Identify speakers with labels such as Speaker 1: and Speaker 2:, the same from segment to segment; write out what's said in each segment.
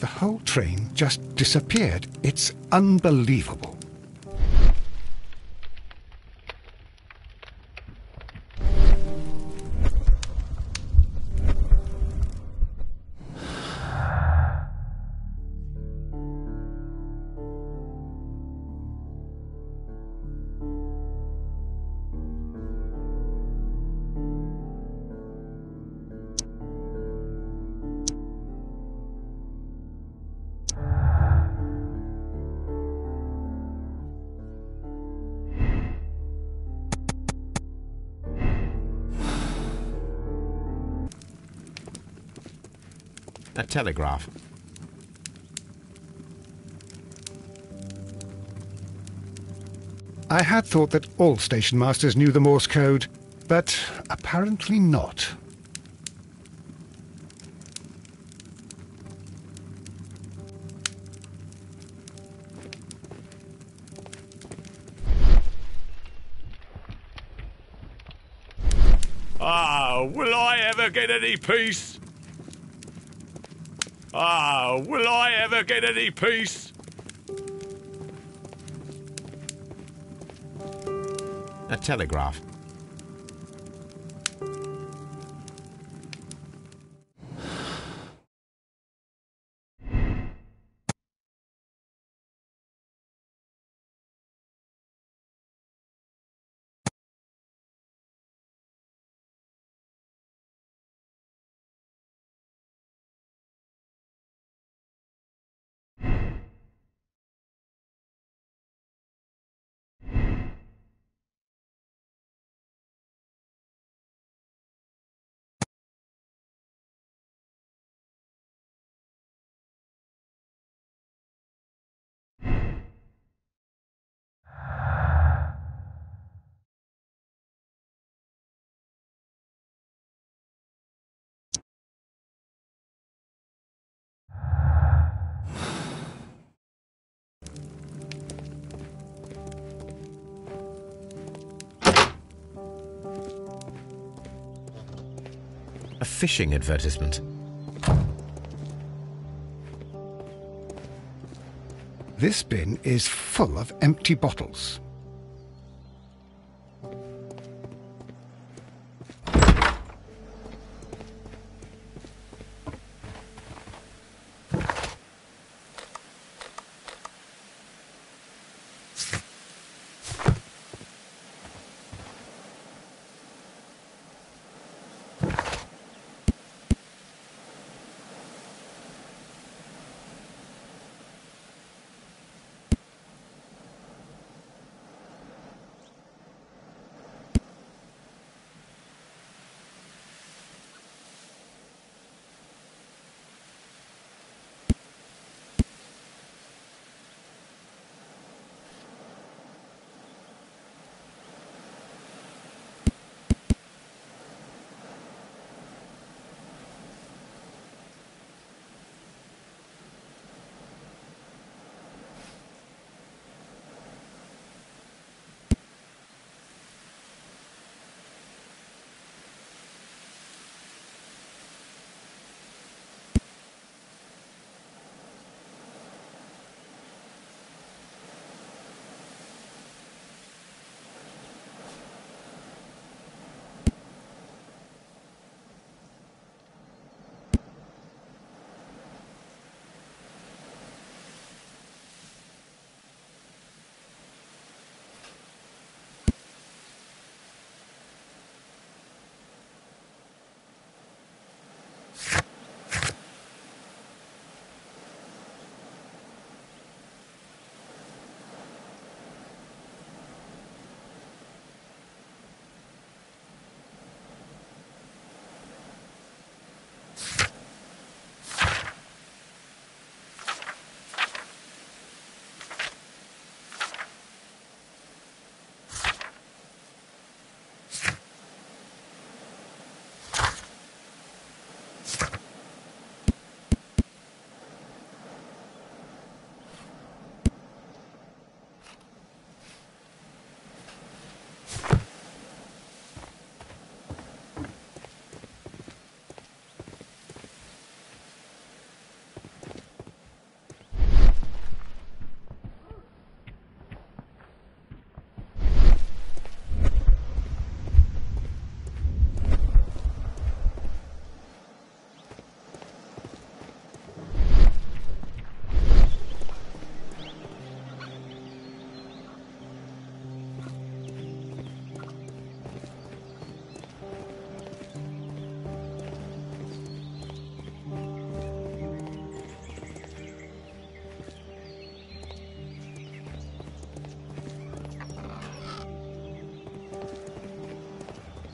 Speaker 1: The whole train just disappeared. It's unbelievable.
Speaker 2: Telegraph.
Speaker 1: I had thought that all station masters knew the Morse code, but apparently not.
Speaker 3: Ah, will I ever get any peace? Ah, will I ever get any peace?
Speaker 2: A telegraph. A fishing advertisement.
Speaker 1: This bin is full of empty bottles.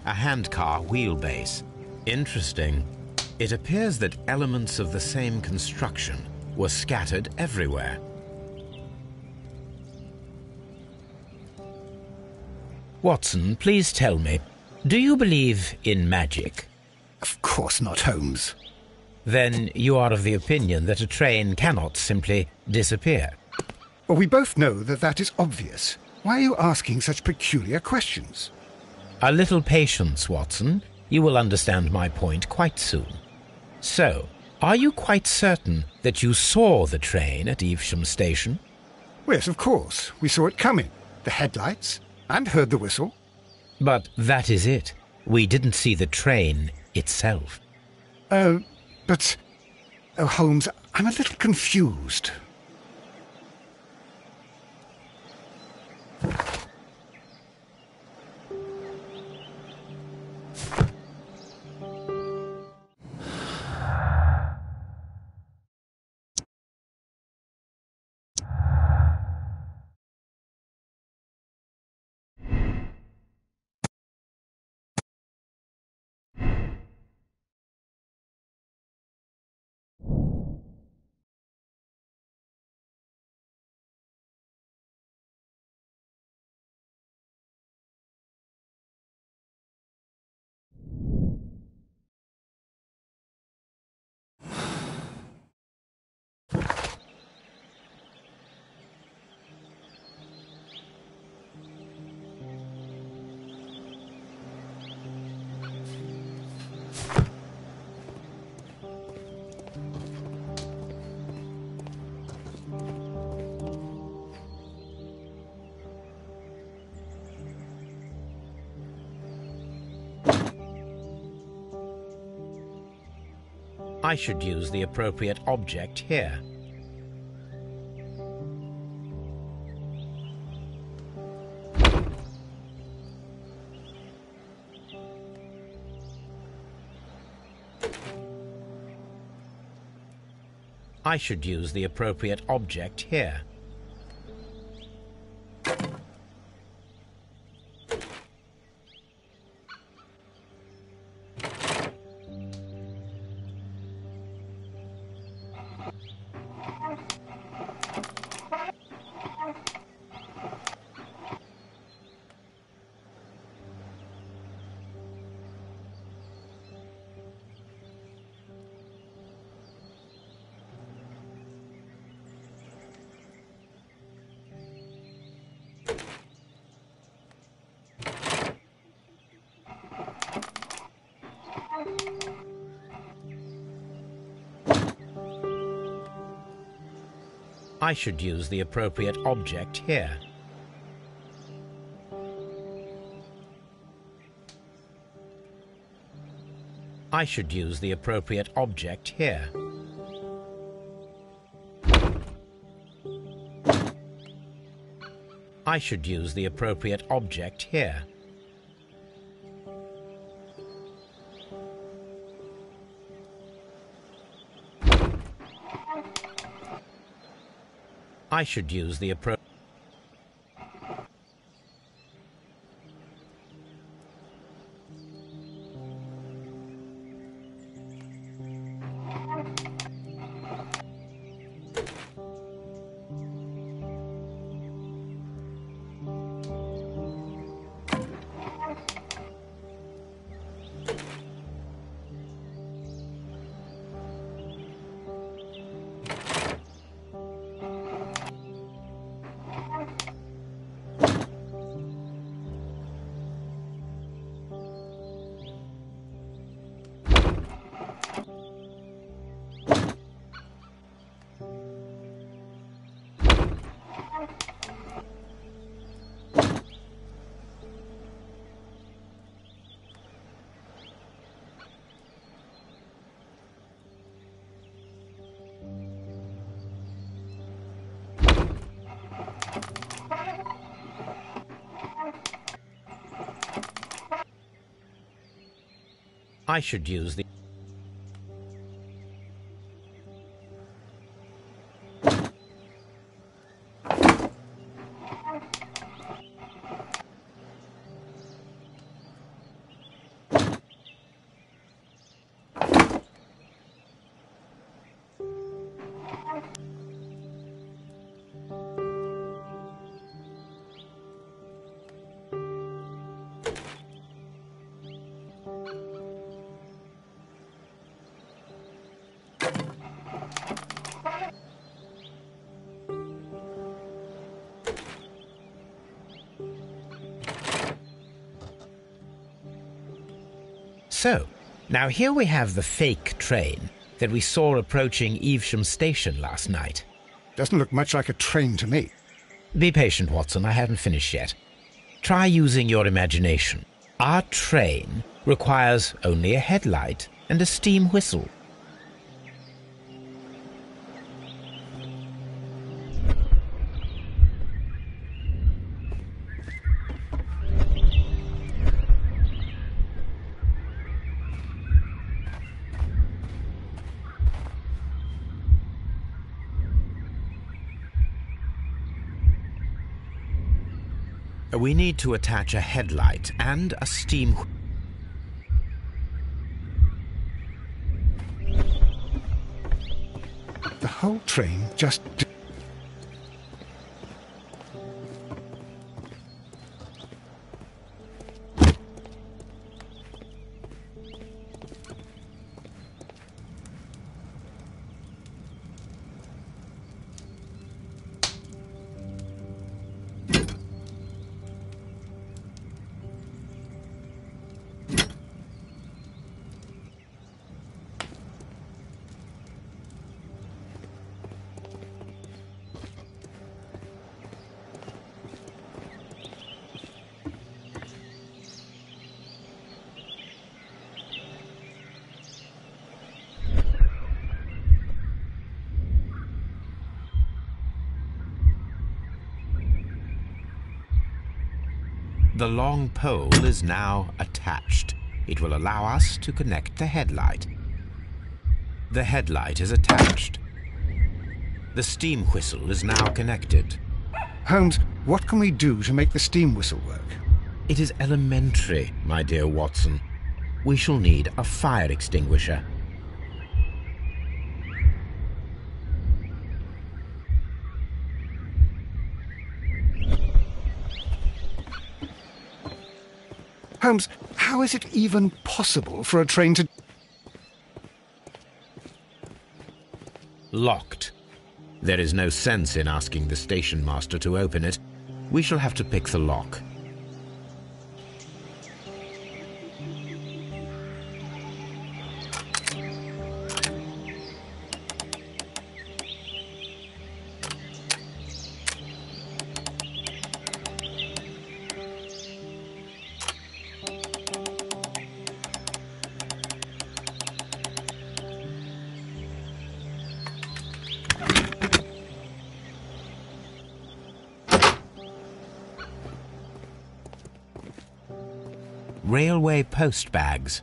Speaker 2: A handcar wheelbase. Interesting. It appears that elements of the same construction were scattered everywhere.
Speaker 4: Watson, please tell me, do you believe in magic?
Speaker 1: Of course not, Holmes.
Speaker 4: Then you are of the opinion that a train cannot simply disappear.
Speaker 1: Well, we both know that that is obvious. Why are you asking such peculiar questions?
Speaker 4: A little patience, Watson. You will understand my point quite soon. So, are you quite certain that you saw the train at Evesham Station?
Speaker 1: Yes, of course. We saw it coming. The headlights, and heard the whistle.
Speaker 4: But that is it. We didn't see the train itself.
Speaker 1: Uh, but... Oh, Holmes, I'm a little confused.
Speaker 4: I should use the appropriate object here. I should use the appropriate object here. I should use the appropriate object here. I should use the appropriate object here. I should use the appropriate object here. I should use the appropriate I should use the
Speaker 5: So, now here we have the fake train that we saw approaching Evesham Station last night.
Speaker 1: Doesn't look much like a train to me.
Speaker 5: Be patient, Watson. I haven't finished yet. Try using your imagination. Our train requires only a headlight and a steam whistle.
Speaker 4: We need to attach a headlight and a steam.
Speaker 1: The whole train just.
Speaker 4: The long pole is now attached. It will allow us to connect the headlight. The headlight is attached. The steam whistle is now connected.
Speaker 1: Holmes, what can we do to make the steam whistle work?
Speaker 4: It is elementary, my dear Watson. We shall need a fire extinguisher.
Speaker 1: Holmes, how is it even possible for a train to.
Speaker 4: Locked. There is no sense in asking the station master to open it. We shall have to pick the lock. Post bags.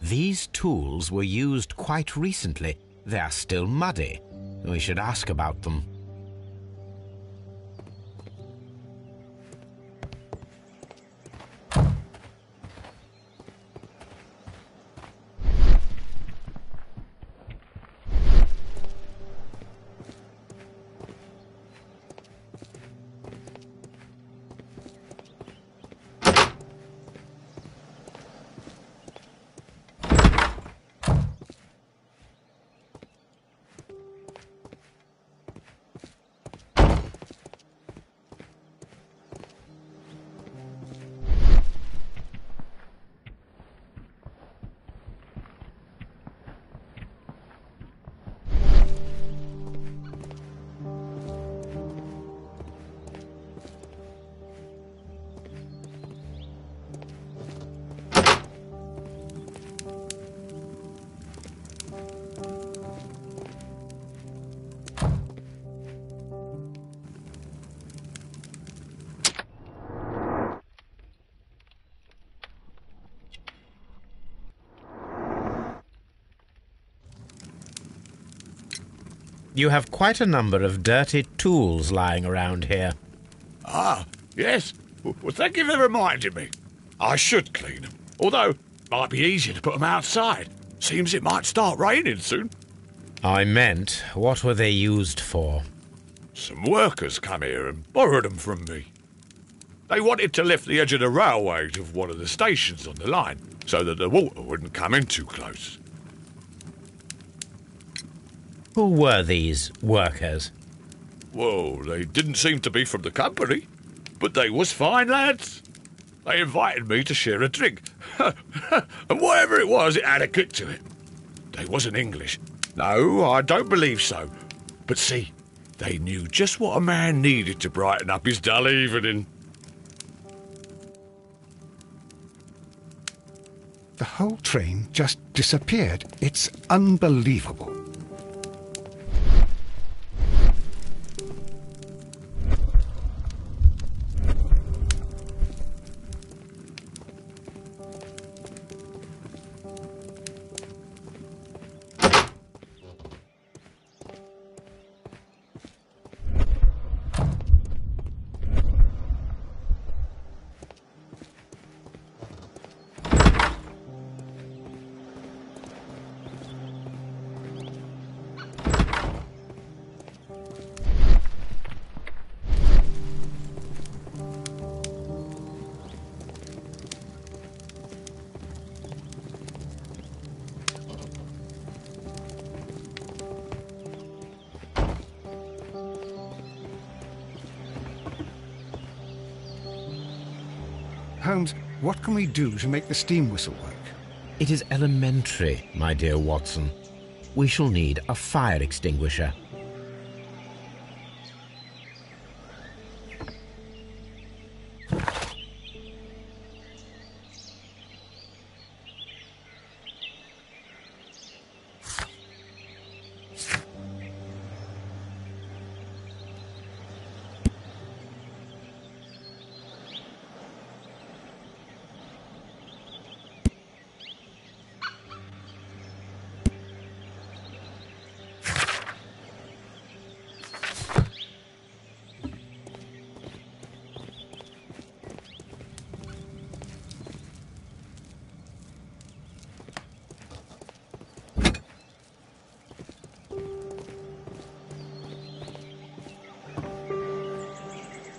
Speaker 4: These tools were used quite recently. They are still muddy. We should ask about them. You have quite a number of dirty tools lying around here.
Speaker 3: Ah, yes. Well, thank you for reminding me. I should clean them. Although, might be easier to put them outside. Seems it might start raining soon.
Speaker 4: I meant, what were they used for?
Speaker 3: Some workers come here and borrowed them from me. They wanted to lift the edge of the railway to one of the stations on the line so that the water wouldn't come in too close.
Speaker 5: Who were these workers?
Speaker 3: Well, they didn't seem to be from the company, but they was fine lads. They invited me to share a drink. and whatever it was, it had a kick to it. They wasn't English. No, I don't believe so. But see, they knew just what a man needed to brighten up his dull evening.
Speaker 1: The whole train just disappeared. It's unbelievable. What can we do to make the steam whistle work?
Speaker 4: It is elementary, my dear Watson. We shall need a fire extinguisher.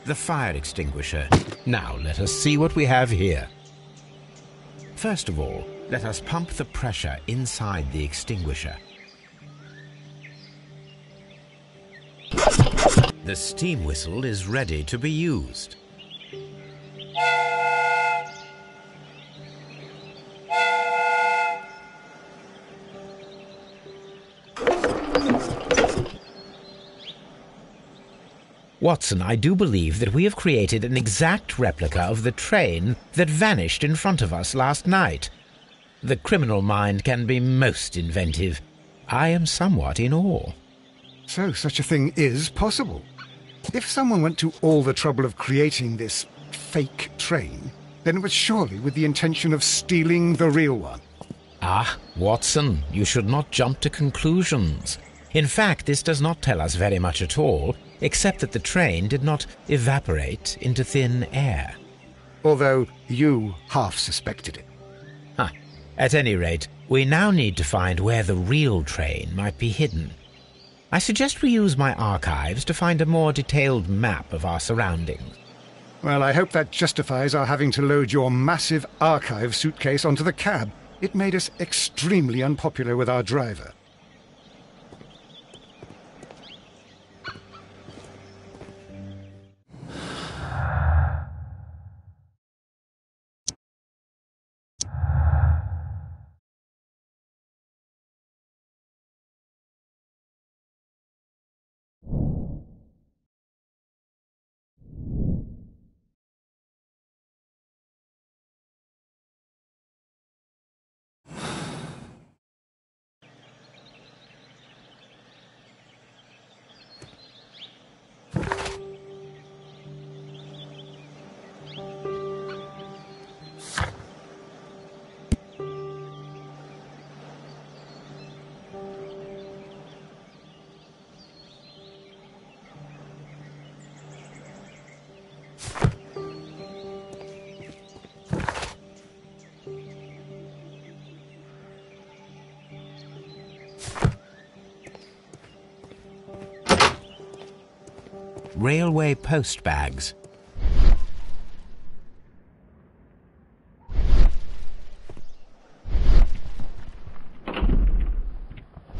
Speaker 4: The fire extinguisher. Now let us see what we have here. First of all, let us pump the pressure inside the extinguisher. The steam whistle is ready to be used. Watson, I do believe that we have created an exact replica of the train that vanished in front of us last night. The criminal mind can be most inventive. I am somewhat in awe.
Speaker 1: So, such a thing is possible. If someone went to all the trouble of creating this fake train, then it was surely with the intention of stealing the real one.
Speaker 4: Ah, Watson, you should not jump to conclusions. In fact, this does not tell us very much at all, except that the train did not evaporate into thin air.
Speaker 1: Although you half suspected it.
Speaker 4: At any rate, we now need to find where the real train might be hidden. I suggest we use my archives to find a more detailed map of our surroundings.
Speaker 1: Well, I hope that justifies our having to load your massive archive suitcase onto the cab. It made us extremely unpopular with our driver.
Speaker 4: railway post bags.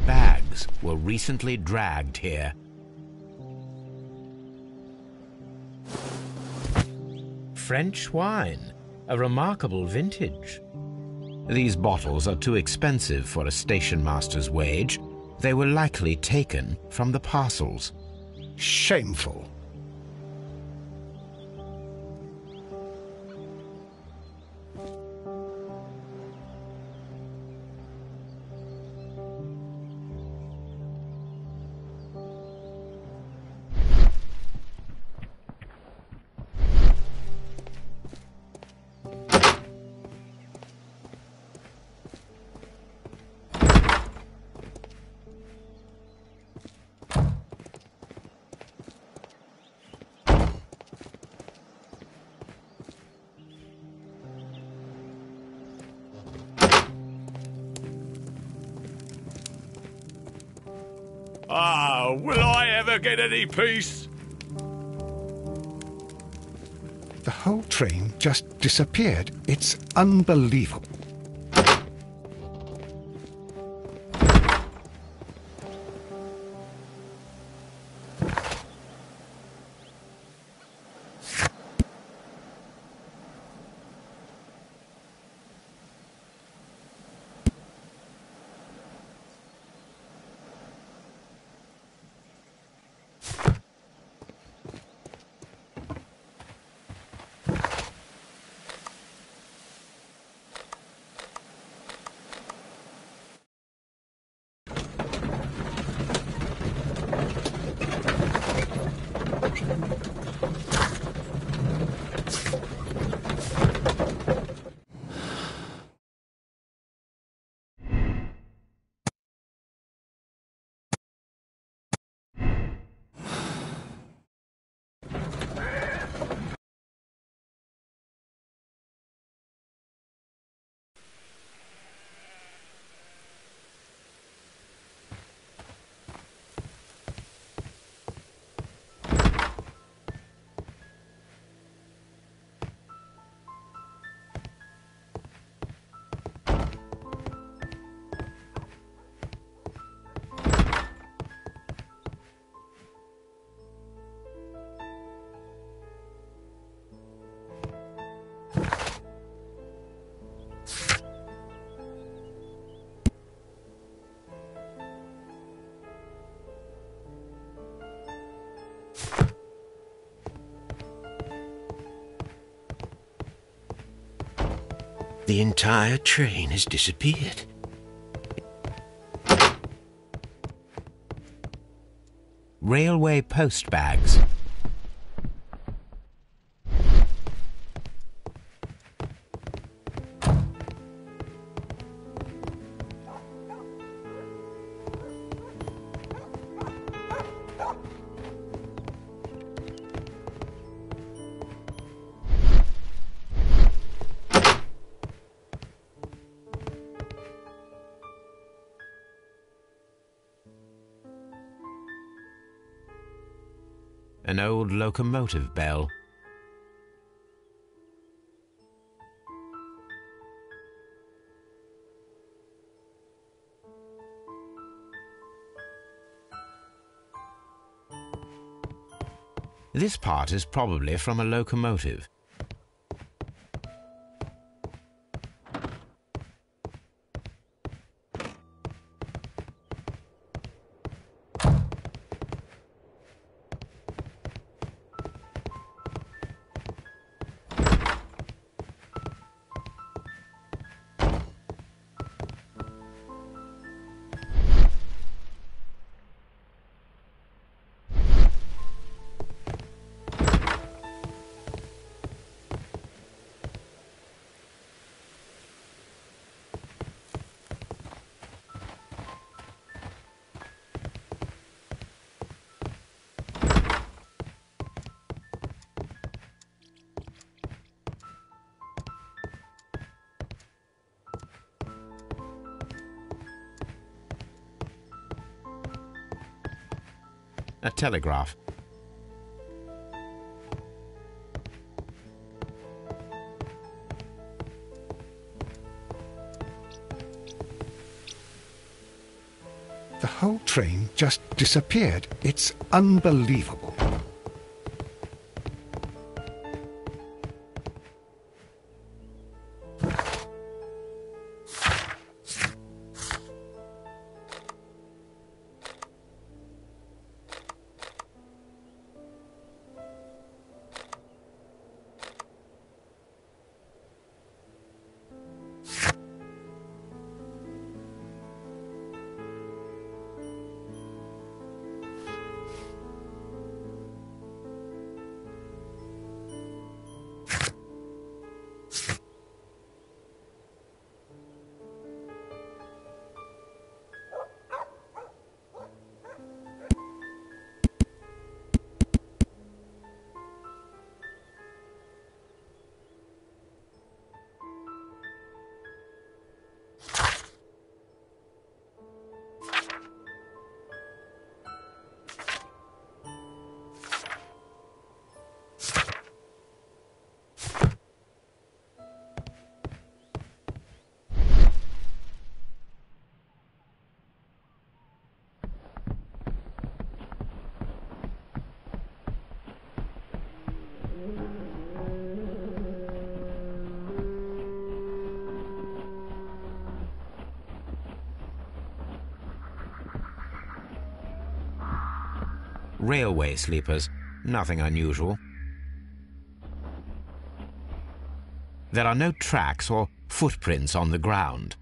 Speaker 4: Bags were recently dragged here.
Speaker 6: French wine, a remarkable vintage.
Speaker 4: These bottles are too expensive for a station master's wage. They were likely taken from the parcels.
Speaker 1: Shameful.
Speaker 3: Peace?
Speaker 1: The whole train just disappeared. It's unbelievable.
Speaker 7: The entire train has disappeared.
Speaker 4: Railway post bags. Locomotive bell. This part is probably from a locomotive. A telegraph.
Speaker 1: The whole train just disappeared. It's unbelievable.
Speaker 4: Railway sleepers. Nothing unusual. There are no tracks or footprints on the ground.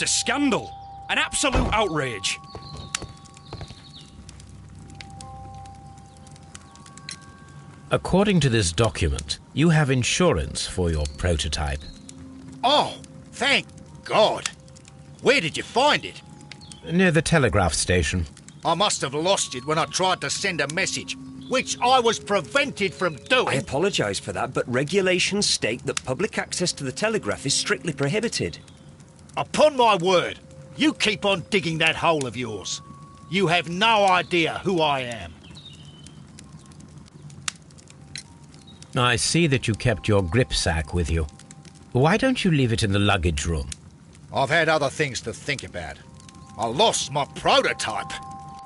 Speaker 8: It's a scandal. An absolute outrage.
Speaker 9: According to this document, you have insurance for your prototype.
Speaker 10: Oh, thank God. Where did you find it?
Speaker 9: Near the telegraph station.
Speaker 10: I must have lost it when I tried to send a message, which I was prevented from doing.
Speaker 11: I apologise for that, but regulations state that public access to the telegraph is strictly prohibited.
Speaker 10: Upon my word, you keep on digging that hole of yours. You have no idea who I am.
Speaker 9: I see that you kept your grip sack with you. Why don't you leave it in the luggage room?
Speaker 10: I've had other things to think about. I lost my prototype.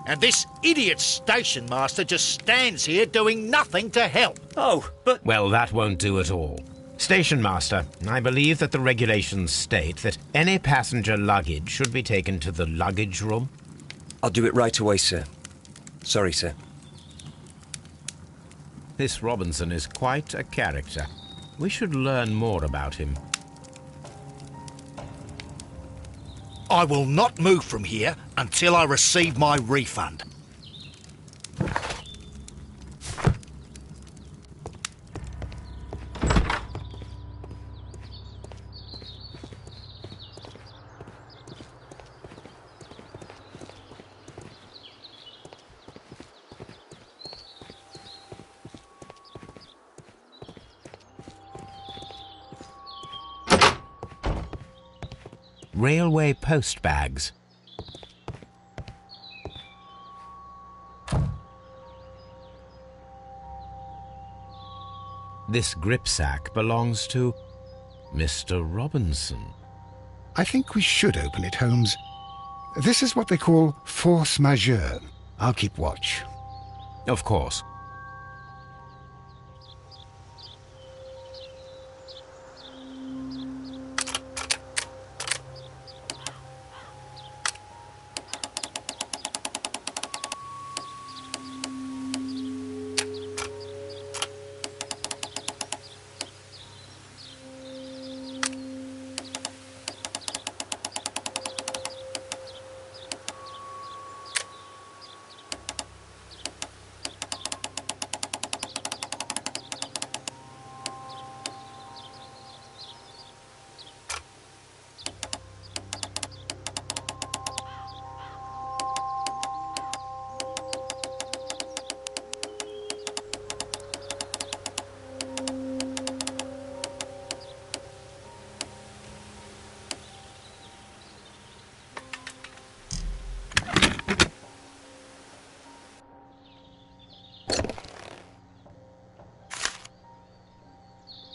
Speaker 10: And this idiot station master just stands here doing nothing to help.
Speaker 11: Oh, but
Speaker 4: Well, that won't do at all. Station Master, I believe that the regulations state that any passenger luggage should be taken to the luggage room.
Speaker 11: I'll do it right away, sir. Sorry, sir.
Speaker 4: This Robinson is quite a character. We should learn more about him.
Speaker 10: I will not move from here until I receive my refund.
Speaker 4: Post bags. This gripsack belongs to Mr. Robinson.
Speaker 1: I think we should open it, Holmes. This is what they call force majeure. I'll keep watch.
Speaker 4: Of course.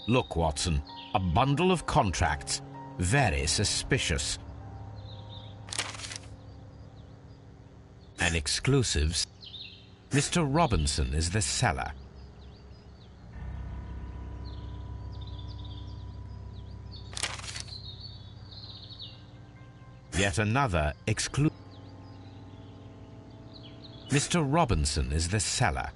Speaker 4: Look, Watson, a bundle of contracts. Very suspicious. An exclusives. Mr. Robinson is the seller. Yet another exclusive. Mr. Robinson is the seller.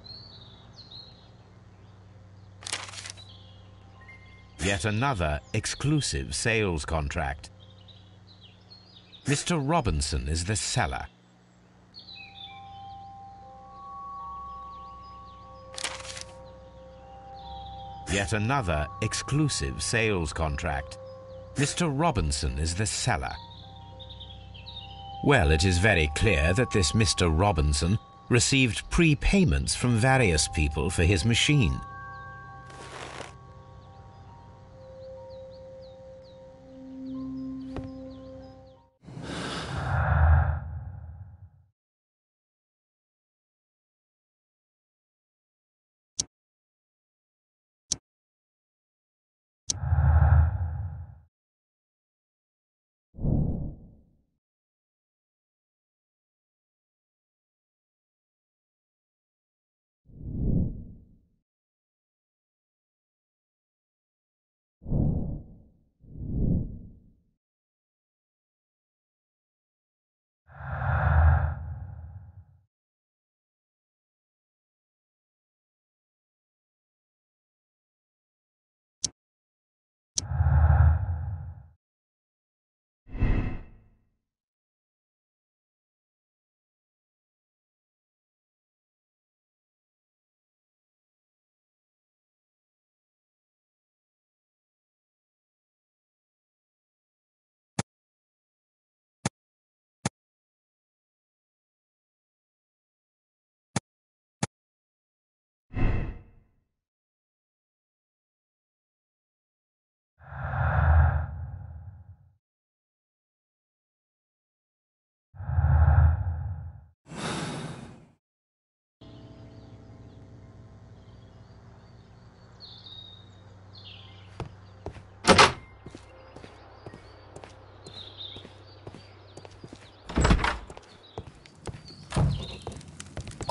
Speaker 4: Yet another exclusive sales contract. Mr. Robinson is the seller. Yet another exclusive sales contract. Mr. Robinson is the seller. Well, it is very clear that this Mr. Robinson received prepayments from various people for his machine.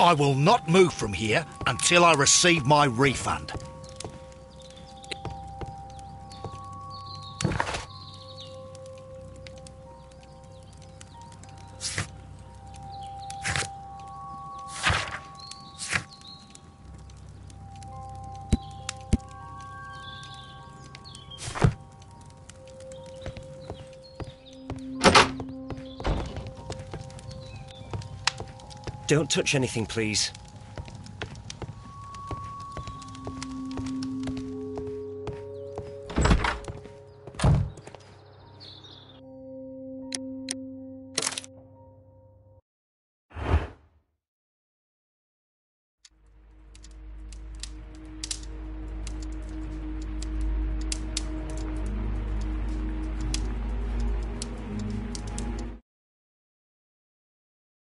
Speaker 10: I will not move from here until I receive my refund.
Speaker 11: Don't touch anything, please.